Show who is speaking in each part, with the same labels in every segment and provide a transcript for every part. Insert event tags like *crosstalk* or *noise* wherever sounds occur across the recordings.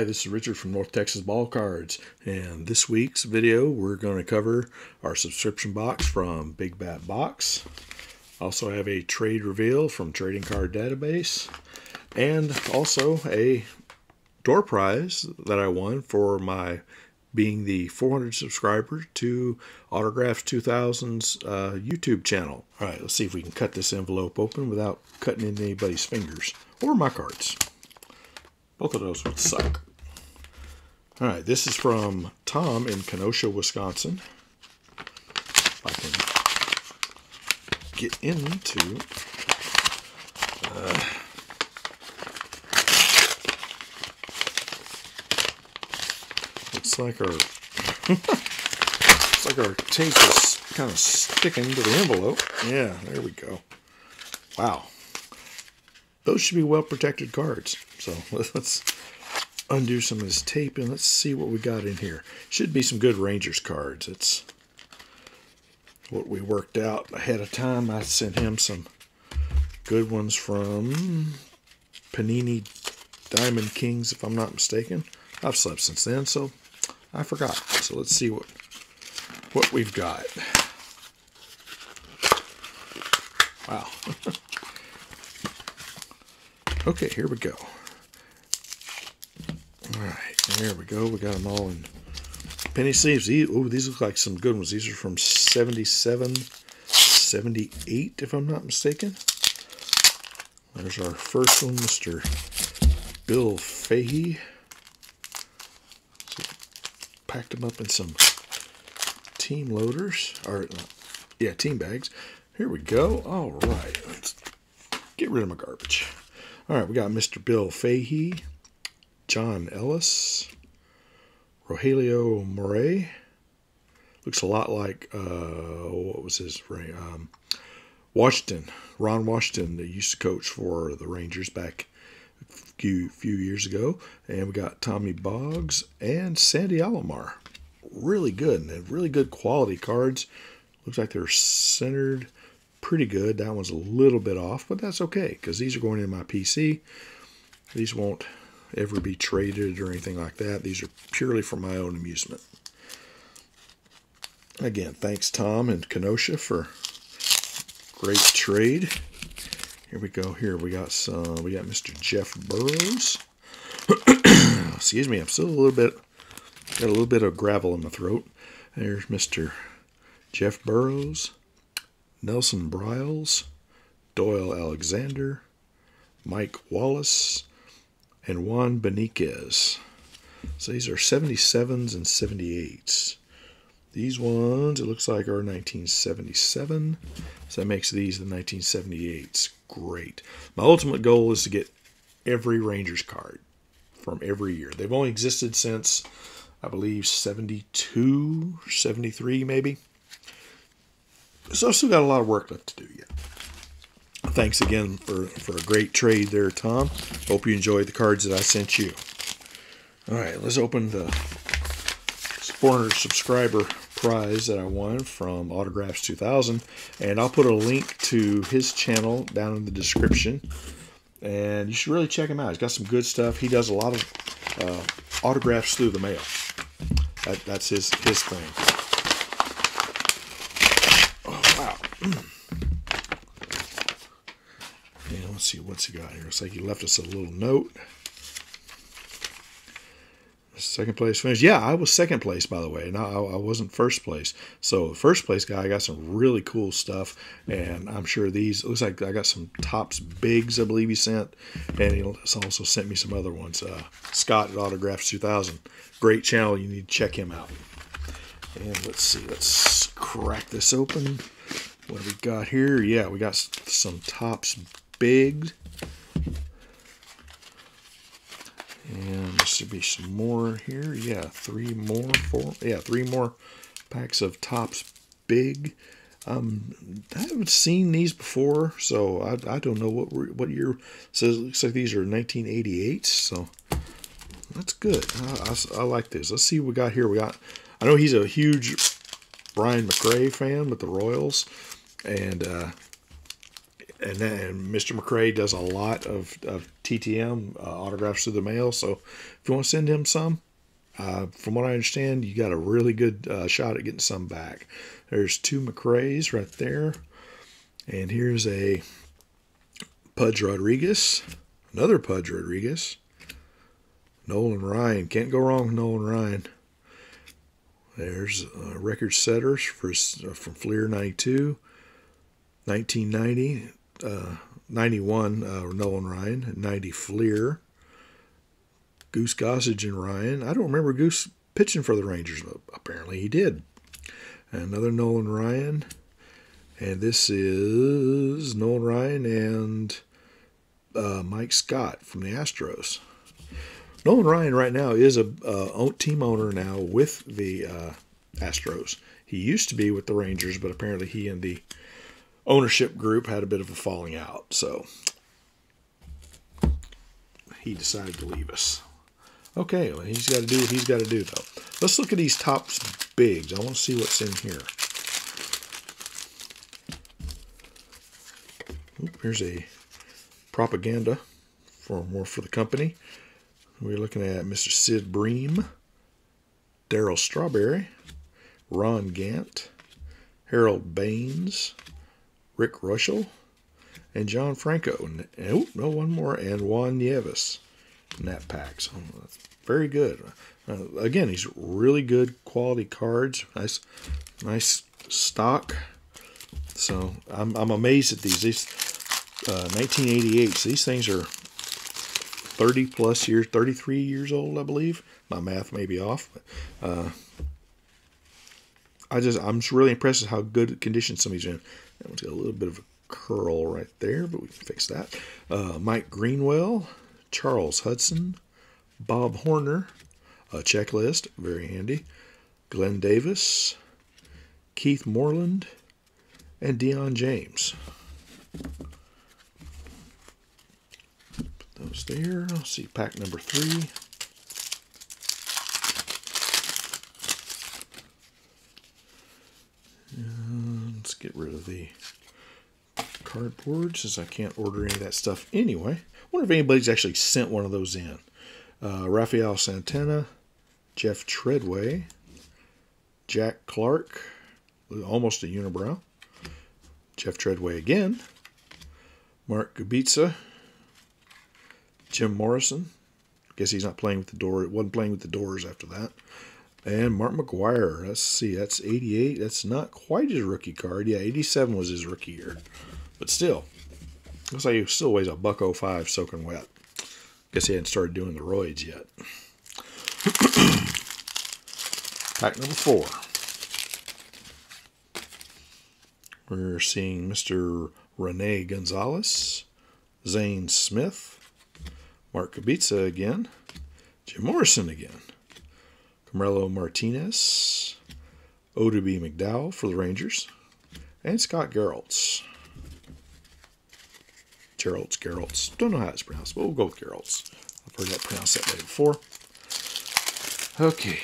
Speaker 1: Hi, this is Richard from North Texas Ball Cards, and this week's video we're going to cover our subscription box from Big Bat Box. Also I have a trade reveal from Trading Card Database, and also a door prize that I won for my being the 400 subscriber to Autographs 2000's uh, YouTube channel. All right, let's see if we can cut this envelope open without cutting into anybody's fingers or my cards. Both of those would suck. All right, this is from Tom in Kenosha, Wisconsin. If I can get into. Uh, looks like our *laughs* looks like our tape is kind of sticking to the envelope. Yeah, there we go. Wow those should be well protected cards. So *laughs* let's undo some of this tape and let's see what we got in here. Should be some good Rangers cards. It's what we worked out ahead of time. I sent him some good ones from Panini Diamond Kings, if I'm not mistaken. I've slept since then, so I forgot. So let's see what what we've got. Wow. *laughs* Okay, here we go. There we go. We got them all in penny sleeves. Oh, these look like some good ones. These are from 77, 78, if I'm not mistaken. There's our first one, Mr. Bill Fahey. So packed them up in some team loaders, or yeah, team bags. Here we go. All right, let's get rid of my garbage. All right, we got Mr. Bill Fahey, John Ellis, Rogelio Moray. Looks a lot like, uh, what was his name? Um, Washington. Ron Washington that used to coach for the Rangers back a few, few years ago. And we got Tommy Boggs and Sandy Alomar. Really good, and really good quality cards. Looks like they're centered pretty good. That one's a little bit off, but that's okay because these are going in my PC. These won't ever be traded or anything like that. These are purely for my own amusement. Again, thanks Tom and Kenosha for great trade. Here we go. Here we got some. We got Mr. Jeff Burrows. *clears throat* Excuse me. I'm still a little bit got a little bit of gravel in my throat. There's Mr. Jeff Burrows, Nelson Briles, Doyle Alexander, Mike Wallace, and Juan Beniquez. So these are 77s and 78s. These ones, it looks like, are 1977. So that makes these the 1978s. Great. My ultimate goal is to get every Rangers card from every year. They've only existed since, I believe, 72, 73 maybe. So I've still got a lot of work left to do yet. Thanks again for, for a great trade there, Tom. Hope you enjoyed the cards that I sent you. All right, let's open the 400 subscriber prize that I won from Autographs 2000. And I'll put a link to his channel down in the description. And you should really check him out. He's got some good stuff. He does a lot of uh, autographs through the mail. That, that's his, his thing. let's *clears throat* see what's he got here. It's like he left us a little note. Second place finish. Yeah, I was second place, by the way, and I, I wasn't first place. So the first place guy got some really cool stuff, and I'm sure these. looks like I got some Topps bigs, I believe he sent, and he also sent me some other ones. Uh, Scott at Autographs 2000, great channel. You need to check him out. And let's see, let's crack this open. What do we got here? Yeah, we got some Topps big. And there should be some more here. Yeah, three more, four. Yeah, three more packs of Topps Big. Um, I haven't seen these before, so I, I don't know what what year. Says looks like these are 1988, so that's good. I, I, I, like this. Let's see what we got here. We got. I know he's a huge Brian McRae fan with the Royals, and uh, and then Mr. McRae does a lot of, of TTM uh, autographs through the mail. So if you want to send him some, uh, from what I understand, you got a really good uh, shot at getting some back. There's two McRae's right there. And here's a Pudge Rodriguez, another Pudge Rodriguez. Nolan Ryan, can't go wrong with Nolan Ryan. There's uh, record setters for uh, from Fleer 92, 1990, uh, 91 uh, Nolan Ryan, 90 Fleer. Goose Gossage and Ryan. I don't remember Goose pitching for the Rangers, but apparently he did. Another Nolan Ryan. And this is Nolan Ryan and uh, Mike Scott from the Astros. Nolan Ryan right now is a uh, team owner now with the uh, Astros. He used to be with the Rangers, but apparently he and the ownership group had a bit of a falling out. So he decided to leave us. Okay, well, he's got to do what he's got to do, though. Let's look at these Topps bigs. I want to see what's in here. Oop, here's a propaganda for more for the company. We're looking at Mr. Sid Bream, Darryl Strawberry, Ron Gant, Harold Baines, Rick Reuschel, and John Franco. And, oh, no, one more, and Juan Nieves in that pack. So very good. Uh, again, these really good quality cards. Nice, nice stock. So I'm, I'm amazed at these. These uh, 1988. So these things are 30 plus years, 33 years old, I believe. My math may be off. But, uh, I just, I'm just really impressed with how good condition some of these are in. That one's got a little bit of a curl right there, but we can fix that. Uh, Mike Greenwell, Charles Hudson, Bob Horner, a checklist, very handy, Glenn Davis, Keith Moreland, and Dion James. Put those there. I'll see, pack number three. And let's get rid of the cardboard since I can't order any of that stuff anyway. Wonder if anybody's actually sent one of those in. Uh, Rafael Santana, Jeff Treadway, Jack Clark, almost a unibrow, Jeff Treadway again, Mark Kubica, Jim Morrison. Guess he's not playing with the door. It wasn't playing with the doors after that. And Mark McGwire, Let's see. That's 88. That's not quite his rookie card. Yeah, 87 was his rookie year. But still, looks like he still weighs a buck 05 soaking wet. Guess he hadn't started doing the roids yet. *clears throat* Pack number four. We're seeing Mr. Rene Gonzalez, Zane Smith, Mark Kubica again, Jim Morrison again, Carmelo Martinez, Oddibe McDowell for the Rangers, and Scott Garrelts. Gerald's, Gerald's. Don't know how it's pronounced, but we'll go with Gerald's. I've heard that pronounced that way before. Okay,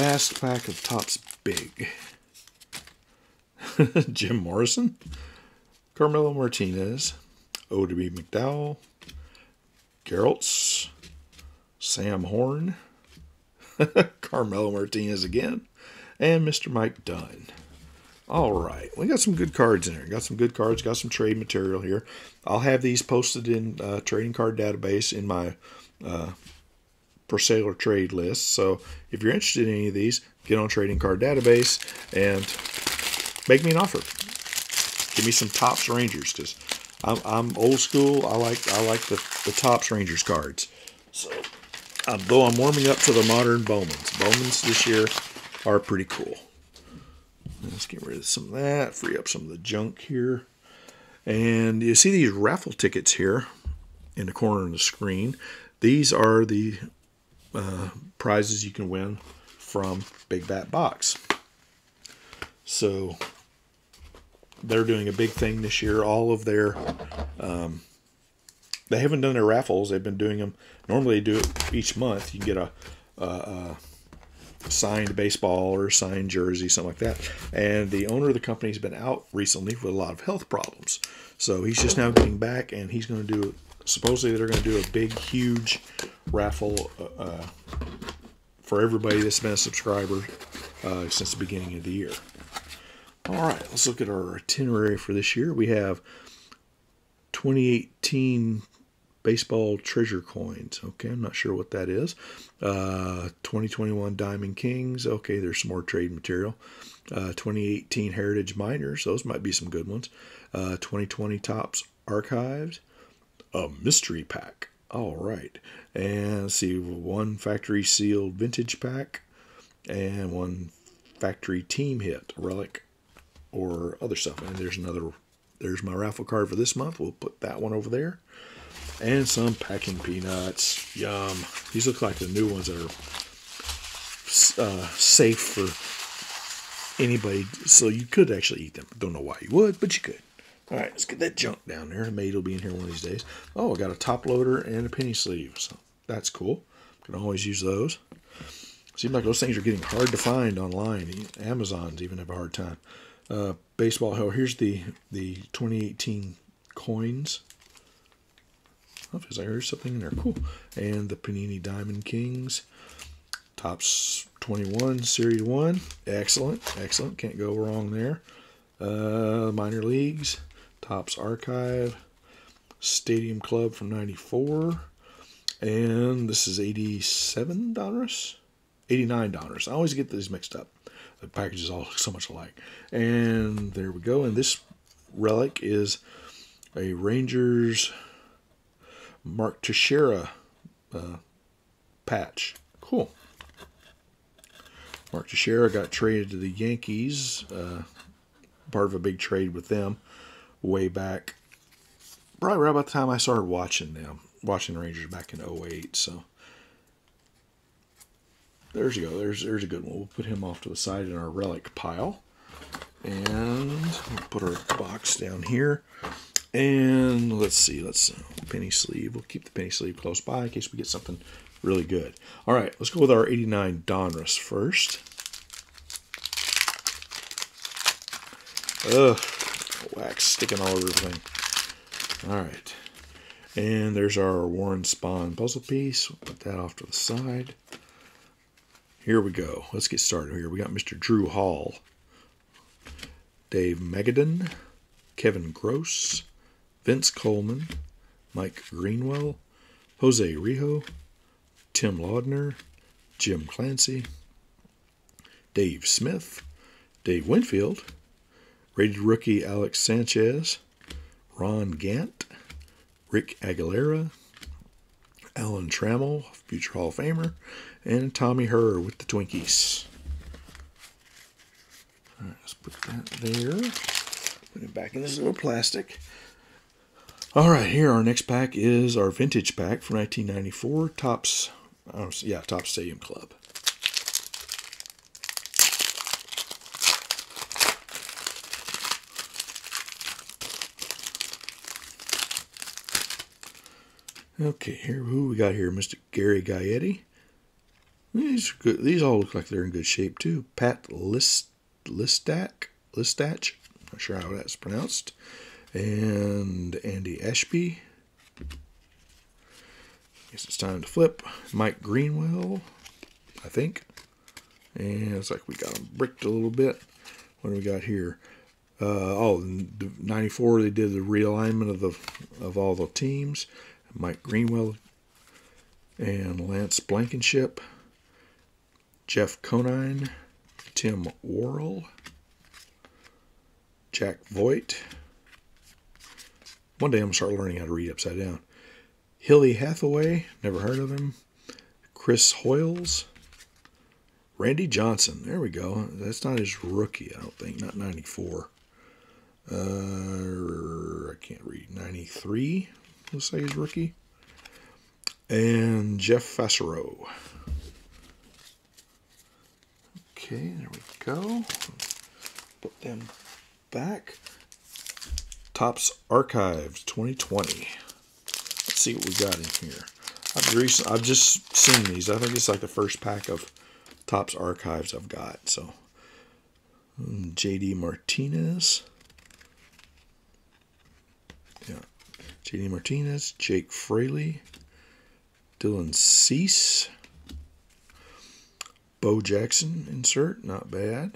Speaker 1: last pack of Topps Big. *laughs* Jim Morrison, Carmelo Martinez, Oddibe McDowell, Geralt's, Sam Horn, *laughs* Carmelo Martinez again, and Mr. Mike Dunn. All right, we got some good cards in here. Got some good cards. Got some trade material here. I'll have these posted in uh, trading card database in my uh, for sale or trade list. So if you're interested in any of these, get on trading card database and make me an offer. Give me some Topps Rangers because I'm, I'm old school. I like I like the, the Topps Rangers cards. So um, though I'm warming up to the modern Bowmans. Bowmans this year are pretty cool. Let's get rid of some of that, free up some of the junk here. And you see these raffle tickets here in the corner of the screen. These are the uh, prizes you can win from Big Bat Box. So they're doing a big thing this year. All of their, um, they haven't done their raffles. They've been doing them. Normally, they do it each month. You can get a, a, a signed baseball or signed jersey, something like that. And the owner of the company has been out recently with a lot of health problems. So he's just now getting back and he's going to do, supposedly, they're going to do a big, huge raffle uh, uh, for everybody that's been a subscriber uh, since the beginning of the year. All right, let's look at our itinerary for this year. We have 2018 baseball treasure coins. Okay, I'm not sure what that is. Uh, 2021 Diamond Kings. Okay, there's some more trade material. Uh, 2018 Heritage Minors. Those might be some good ones. Uh, 2020 Topps Archives. A mystery pack. All right. And see, one factory sealed vintage pack and one factory team hit relic or other stuff. And there's another, there's my raffle card for this month. We'll put that one over there and some packing peanuts. Yum. These look like the new ones that are uh, safe for anybody. So you could actually eat them. Don't know why you would, but you could. All right, let's get that junk down there. Maid will be in here one of these days. Oh, I got a top loader and a penny sleeve. So that's cool. Can always use those. Seems like those things are getting hard to find online. Amazon's even have a hard time. Uh, baseball. Oh, here's the the 2018 coins. Oh, because I heard something in there. Cool. And the Panini Diamond Kings. Topps 21, Series 1. Excellent. Excellent. Can't go wrong there. Uh, minor Leagues. Topps Archive. Stadium Club from 94. And this is $87? $89. I always get these mixed up. The packages all look *laughs* so much alike. And there we go. And this relic is a Rangers Mark Teixeira uh, patch. Cool. Mark Teixeira got traded to the Yankees, uh, part of a big trade with them way back, probably right about the time I started watching them, watching the Rangers back in 08. So there's you go. There's there's a good one. We'll put him off to the side in our relic pile. And we'll put our box down here. And let's see, let's uh, penny sleeve. We'll keep the penny sleeve close by in case we get something really good. All right, let's go with our 89 Donruss first. Ugh, wax sticking all over everything. All right, and there's our Warren Spahn puzzle piece. We'll put that off to the side. Here we go. Let's get started here. We got Mr. Drew Hall, Dave Magadan, Kevin Gross, Vince Coleman, Mike Greenwell, Jose Rijo, Tim Laudner, Jim Clancy, Dave Smith, Dave Winfield, rated rookie Alex Sanchez, Ron Gant, Rick Aguilera, Alan Trammell, future Hall of Famer, and Tommy Herr with the Twinkies. All right, let's put that there. Put it back in this little plastic. All right, here our next pack is our vintage pack from 1994, Topps, yeah, Topps Stadium Club. Okay, here who we got here, Mr. Gary Gaetti. These good. These all look like they're in good shape too. Pat List Listach Listach. Not sure how that's pronounced and Andy Ashby. Guess it's time to flip. Mike Greenwell, I think. And it's like we got them bricked a little bit. What do we got here? Uh, oh, 94, they did the realignment of the of all the teams. Mike Greenwell and Lance Blankenship, Jeff Conine, Tim Worrell, Jack Voigt, one day I'm going to start learning how to read upside down. Hilly Hathaway, never heard of him. Chris Hoiles. Randy Johnson, there we go. That's not his rookie, I don't think, not 94. Uh, I can't read. 93, let's say his rookie. And Jeff Fassero. Okay, there we go. Put them back. Topps Archives 2020. Let's see what we got in here. I've, recent, I've just seen these. I think it's like the first pack of Topps archives I've got. So hmm, JD Martinez. Yeah. JD Martinez, Jake Fraley, Dylan Cease, Bo Jackson insert, not bad.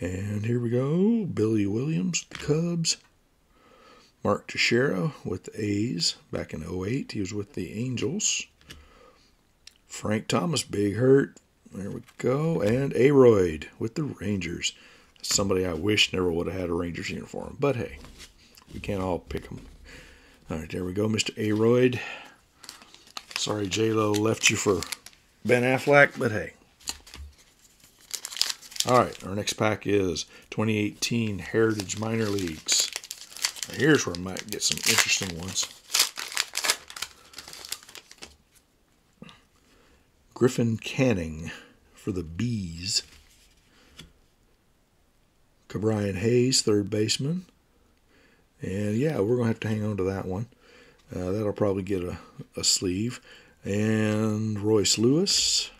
Speaker 1: And here we go. Billy Williams, the Cubs. Mark Teixeira with the A's back in 08. He was with the Angels. Frank Thomas, big hurt. There we go. And Aroyd with the Rangers. Somebody I wish never would have had a Rangers uniform. But hey, we can't all pick them. All right, there we go, Mr. Aroyd. Sorry J-Lo left you for Ben Affleck, but hey. All right, our next pack is 2018 Heritage Minor Leagues. Now here's where I might get some interesting ones. Griffin Canning for the Bees. Ke'Bryan Hayes, third baseman. And yeah, we're going to have to hang on to that one. Uh, that'll probably get a, a sleeve. And Royce Lewis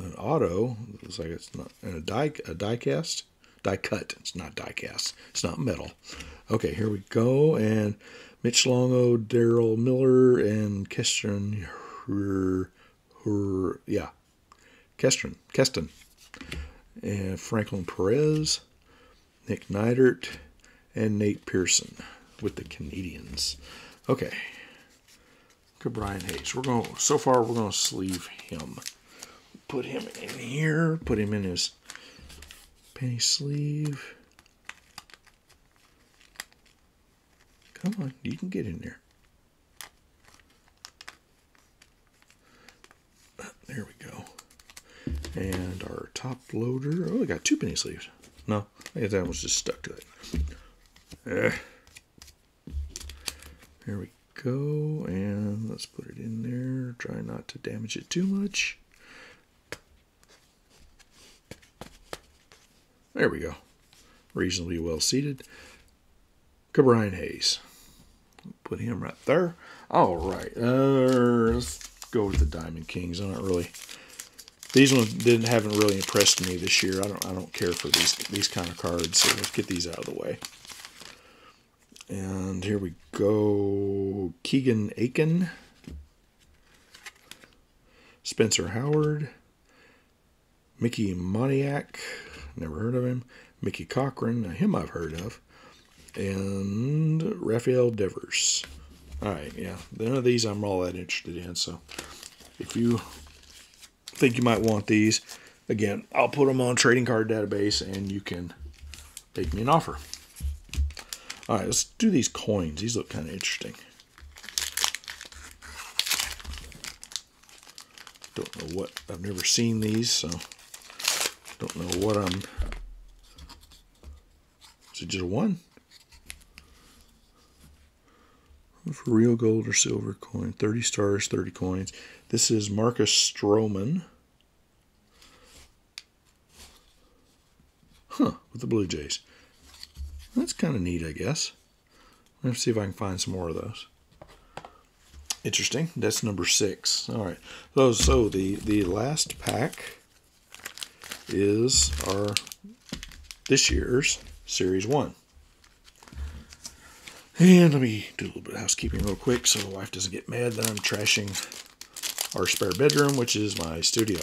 Speaker 1: an auto. Looks like it's not and a die a die cast, die cut. It's not die cast. It's not metal. Okay, here we go. And Mitch Longo, Daryl Miller, and her, yeah, Kestron, Keston, and Franklin Perez, Nick Neidert, and Nate Pearson with the Canadians. Okay. Ke'Bryan Hayes. We're going so far we're going to sleeve him put him in here, put him in his penny sleeve. Come on, you can get in there. There we go. And our top loader. Oh, we got two penny sleeves. No, I guess that was just stuck to it. Eh. There we go. And let's put it in there. Try not to damage it too much. There we go. Reasonably well seated. Ke'Bryan Hayes. Put him right there. All right. Uh, let's go with the Diamond Kings. I'm not really. These ones didn't haven't really impressed me this year. I don't I don't care for these these kind of cards. So let's get these out of the way. And here we go. Keegan Akin. Spencer Howard. Mickey Moniak. Never heard of him. Mickey Cochrane, him I've heard of. And Rafael Devers. All right, yeah. None of these I'm all that interested in. So if you think you might want these, again, I'll put them on trading card database and you can make me an offer. All right, let's do these coins. These look kind of interesting. Don't know what, I've never seen these, so don't know what I'm. Is it just one? For real gold or silver coin, 30 stars, 30 coins. This is Marcus Stroman. Huh, with the Blue Jays. That's kind of neat, I guess. Let's see if I can find some more of those. Interesting. That's number six. All right. So, so the the last pack is our this year's Series 1. And let me do a little bit of housekeeping real quick so the wife doesn't get mad that I'm trashing our spare bedroom, which is my studio.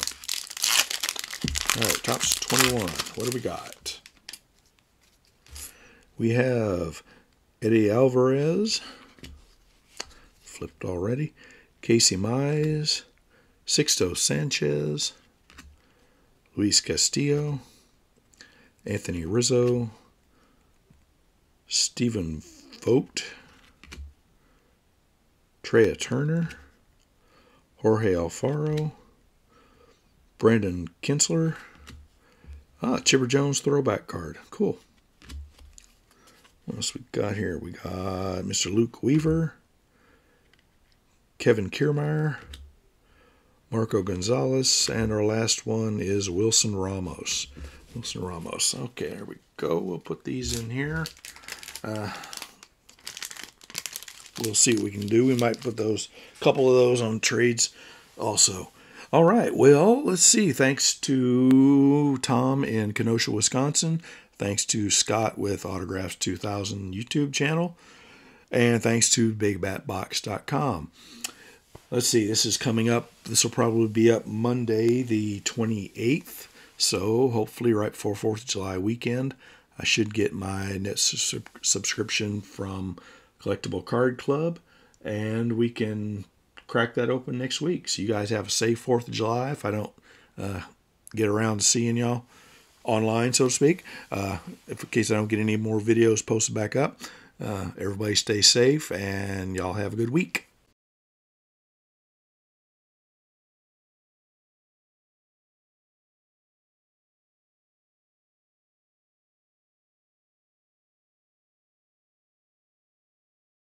Speaker 1: All right, Topps 21. What do we got? We have Eddie Alvarez, flipped already. Casey Mize, Sixto Sanchez, Luis Castillo, Anthony Rizzo, Stephen Vogt, Trea Turner, Jorge Alfaro, Brandon Kintzler. ah, Chipper Jones throwback card. Cool. What else we got here? We got Mr. Luke Weaver, Kevin Kiermaier, Marco Gonzalez, and our last one is Wilson Ramos. Wilson Ramos. Okay, there we go. We'll put these in here. Uh, we'll see what we can do. We might put those a couple of those on trades also. All right. Well, let's see. Thanks to Tom in Kenosha, Wisconsin. Thanks to Scott with Autographs 2000 YouTube channel. And thanks to BigBatBox.com. Let's see. This is coming up. This will probably be up Monday, the 28th. So hopefully, right before 4th of July weekend, I should get my net su subscription from Collectible Card Club. And we can crack that open next week. So you guys have a safe 4th of July if I don't uh, get around to seeing y'all online, so to speak. Uh, if, in case I don't get any more videos posted back up, uh, everybody stay safe and y'all have a good week.